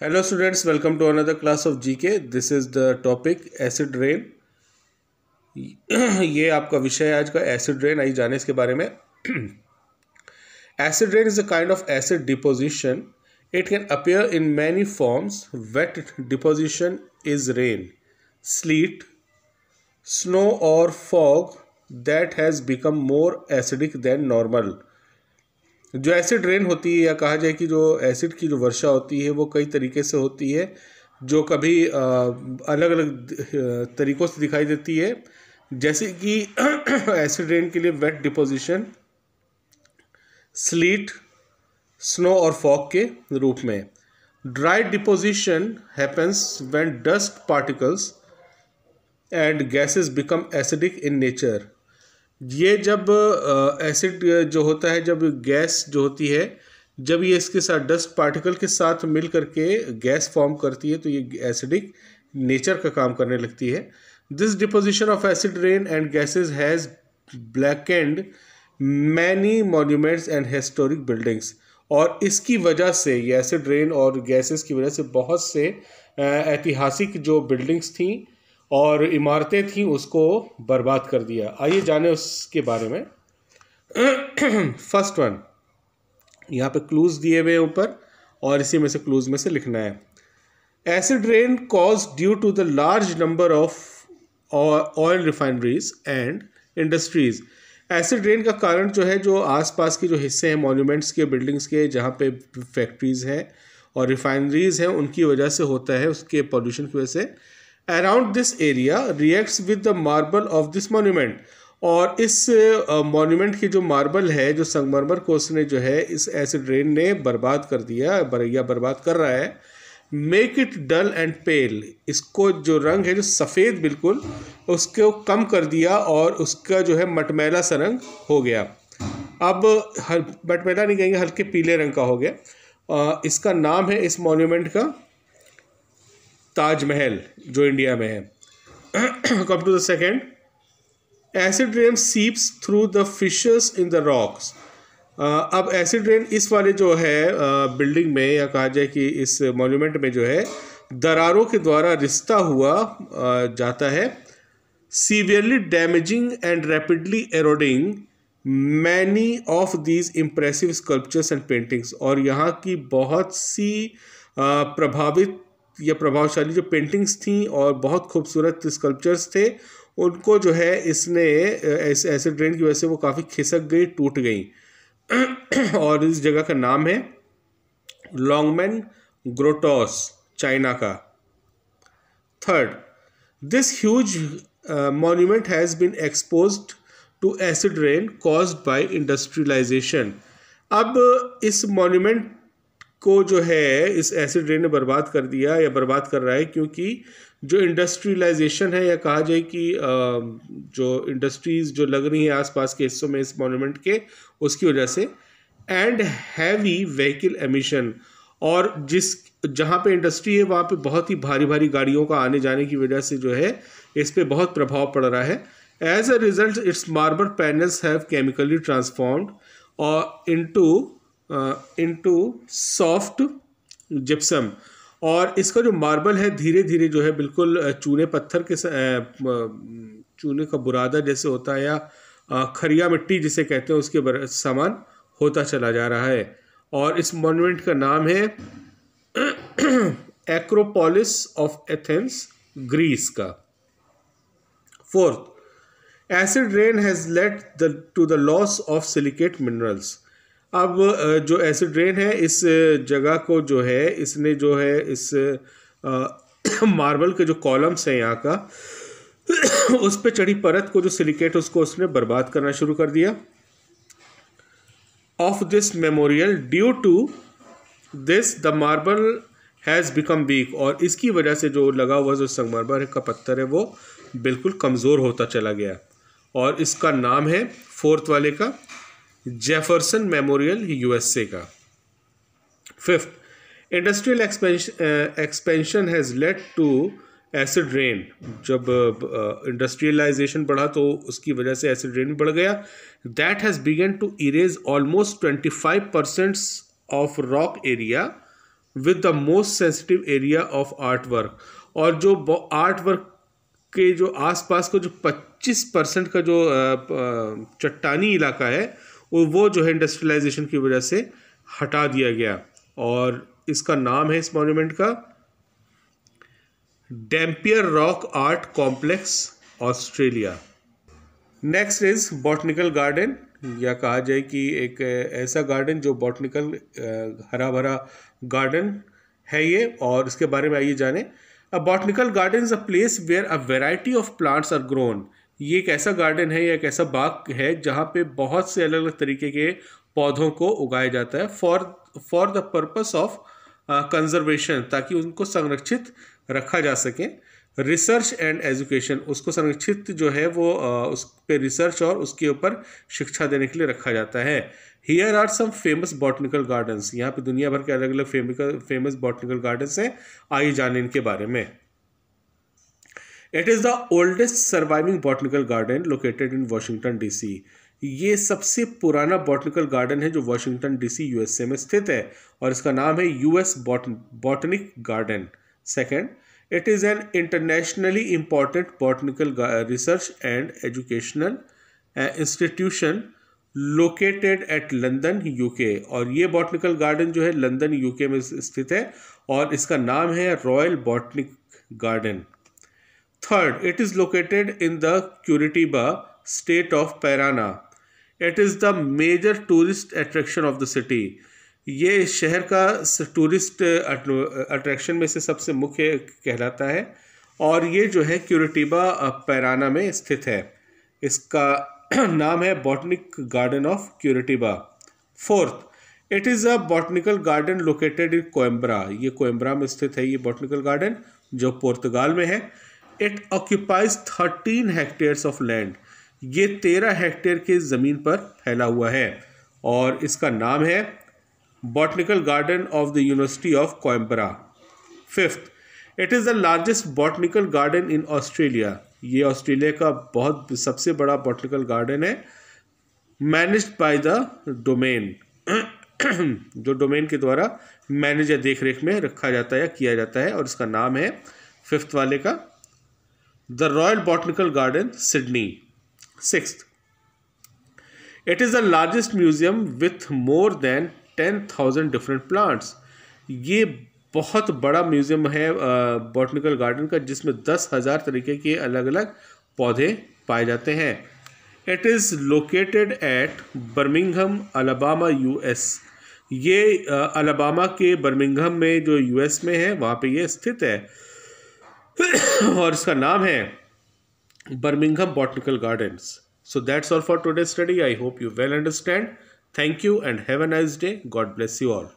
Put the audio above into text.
Hello students, welcome to another class of GK. This is the topic acid rain. ये आपका विषय है आज का एसिड रेन आई जाने इसके बारे में। Acid rain is a kind of acid deposition it can appear in many forms wet deposition is rain sleet snow और fog that has become more acidic than normal जो एसिड रेन होती है या कहा जाए कि जो एसिड की जो वर्षा होती है, वो कई तरीके से होती है, जो कभी अलग अलग तरीक़ों से दिखाई देती है। जैसे कि एसिड रेन के लिए वेट डिपोजिशन स्लीट स्नो और फॉग के रूप में। Dry deposition happens when dust particles and gases become acidic in nature ये जब एसिड जो होता है, जब गैस जो होती है, जब ये इसके साथ डस्ट पार्टिकल के साथ मिल करके गैस फॉर्म करती है तो ये एसिडिक नेचर का काम करने लगती है। This deposition of acid rain and gases has black and many monuments and historic buildings और इसकी वजह से, ये एसिड रेन और गैसेस की वजह से बहुत से ऐतिहासिक जो बिल्डिंग्स थी और इमारतें थीं उसको बर्बाद कर दिया। आइए जाने उसके बारे में। फ़र्स्ट वन यहाँ पे क्लूज दिए हुए ऊपर, और इसी में से क्लूज में से लिखना है। Acid rain cause due to the large number of oil refineries and industries acid rain का कारण जो है, जो आसपास के जो हिस्से हैं मॉन्यूमेंट्स के बिल्डिंग्स के, जहाँ पे फैक्ट्रीज हैं और रिफाइनरीज हैं, उनकी वजह से होता है, उसके पॉल्यूशन की वजह से। Around this area reacts with the marble of this monument और इस मॉन्यूमेंट की जो मार्बल है, जो संगमरमर को उसने जो है, इस एसिड रेन ने बर्बाद कर दिया, बरैया बर्बाद कर रहा है। Make it dull and pale इसको जो रंग है, जो सफ़ेद बिल्कुल, उसको कम कर दिया और उसका जो है मटमैला सा रंग हो गया। अब मटमैला नहीं कहेंगे, हल्के पीले रंग का हो गया। इसका नाम है इस मॉन्यूमेंट का। ताजमहल जो इंडिया में है। Come to the second acid rain seeps through the fissures in the rocks अब एसिड रेन इस वाले जो है बिल्डिंग uh, में या कहा जाए कि इस मॉन्यूमेंट में जो है दरारों के द्वारा रिश्ता हुआ uh, जाता है। Severely damaging and rapidly eroding many of these impressive sculptures and paintings और यहाँ की बहुत सी uh, प्रभावित या प्रभावशाली जो पेंटिंग्स थी और बहुत खूबसूरत स्कल्पचर्स थे, उनको जो है इसने ऐसे ऐसे ड्रेन की वजह से वो काफ़ी खिसक गई, टूट गई। और इस जगह का नाम है लॉन्गमैन ग्रोटॉस चाइना का। Third this huge monument has been expose to acid rain caused by industrialisation अब इस मॉन्यूमेंट को जो है इस एसिड रेन ने बर्बाद कर दिया या बर्बाद कर रहा है, क्योंकि जो इंडस्ट्रियलाइजेशन है या कहा जाए कि जो इंडस्ट्रीज़ जो लग रही हैं आसपास के हिस्सों में इस मोनूमेंट के, उसकी वजह से एंड हैवी व्हीकल एमिशन और जिस, जहाँ पे इंडस्ट्री है, वहाँ पे बहुत ही भारी भारी गाड़ियों का आने जाने की वजह से जो है, इस पर बहुत प्रभाव पड़ रहा है। As a result its marble panels have chemically transformed और इनटू इनटू सॉफ्ट जिप्सम और इसका जो मार्बल है धीरे धीरे जो है बिल्कुल चूने पत्थर के चूने का बुरादा जैसे होता है या खरिया मिट्टी जिसे कहते हैं, उसके सामान होता चला जा रहा है। और इस मॉन्यूमेंट का नाम है एक्रोपोलिस ऑफ़ एथेंस ग्रीस का। Fourth acid rain has led the to the loss of silicate minerals अब जो एसिड रेन है, इस जगह को जो है, इसने जो है, इस मार्बल के जो कॉलम्स हैं यहाँ का, उस पर चढ़ी परत को जो सिलिकेट, उसको उसने बर्बाद करना शुरू कर दिया। Of this memorial due to this the marble has become weak और इसकी वजह से जो लगा हुआ जो संगमरमर का पत्थर है, वो बिल्कुल कमज़ोर होता चला गया। और इसका नाम है फोर्थ वाले का जेफरसन मेमोरियल यूएसए का। Fifth industrial expansion has led to acid rain जब इंडस्ट्रियलाइजेशन uh, बढ़ा तो उसकी वजह से एसिड रेन बढ़ गया। That has begun to erase almost twenty five percent of rock area with the most sensitive area of art work और जो आर्ट वर्क के जो आसपास का जो 25 परसेंट का जो चट्टानी इलाका है वो वो जो है इंडस्ट्रियलाइजेशन की वजह से हटा दिया गया। और इसका नाम है इस मॉन्यूमेंट का Dampier Rock Art Complex Australia next is botanical garden या कहा जाए कि एक ऐसा गार्डन जो बॉटनिकल हरा भरा गार्डन है ये, और इसके बारे में आइए जाने। A botanical garden is a place where a variety of plants are grown ये एक ऐसा गार्डन है या एक ऐसा बाग है जहाँ पे बहुत से अलग अलग तरीके के पौधों को उगाया जाता है for for the purpose of conservation ताकि उनको संरक्षित रखा जा सके। रिसर्च एंड एजुकेशन उसको संरक्षित जो है वो उस पर रिसर्च और उसके ऊपर शिक्षा देने के लिए रखा जाता है। Here are some famous botanical gardens यहाँ पे दुनिया भर के अलग अलग फेमिकल फ़ेमस बॉटनिकल गार्डन्स हैं। आइए जाने इनके बारे में। It is the oldest surviving botanical garden located in Washington DC ये सबसे पुराना बॉटनिकल गार्डन है जो वॉशिंगटन डीसी यूएसए में स्थित है और इसका नाम है US botanic garden second it is an internationally important botanical research and educational institution located at London UK और ये बॉटनिकल गार्डन जो है लंदन यूके में स्थित है और इसका नाम है Royal Botanic Garden third it is located in the Curitiba state of Parana it is the major tourist attraction of the city ये शहर का टूरिस्ट अट्रैक्शन में से सबसे मुख्य कहलाता है और ये जो है क्यूरेटिबा पैराना में स्थित है। इसका नाम है botanic garden of Curitiba fourth it is a botanical garden located in Coimbra ये कोयम्बरा में स्थित है ये बॉटनिकल गार्डन जो पुर्तगाल में है। It occupies thirteen hectares of land ये तेरह हेक्टेयर के ज़मीन पर फैला हुआ है और इसका नाम है botanical garden of the university of Coimbra. Fifth it is the largest botanical garden in Australia ये ऑस्ट्रेलिया का बहुत सबसे बड़ा बॉटनिकल गार्डन है मैनेज बाय द डोमेन जो डोमेन के द्वारा मैनेज या देख रेख में रखा जाता है, किया जाता है और इसका नाम है फिफ्थ वाले का the royal botanical garden, Sydney. Six it is the largest museum with more than ten thousand different plants. ये बहुत बड़ा म्यूज़ियम है बॉटनिकल गार्डन का, जिसमें दस हज़ार तरीके के अलग अलग पौधे पाए जाते हैं। It is located at Birmingham, Alabama, US. ये अलाबामा के बर्मिंगहम में, जो यूएस में है, वहाँ पे ये स्थित है। और इसका नाम है Birmingham botanical gardens so that's all for today study I hope you well understand thank you and have a nice day God bless you all.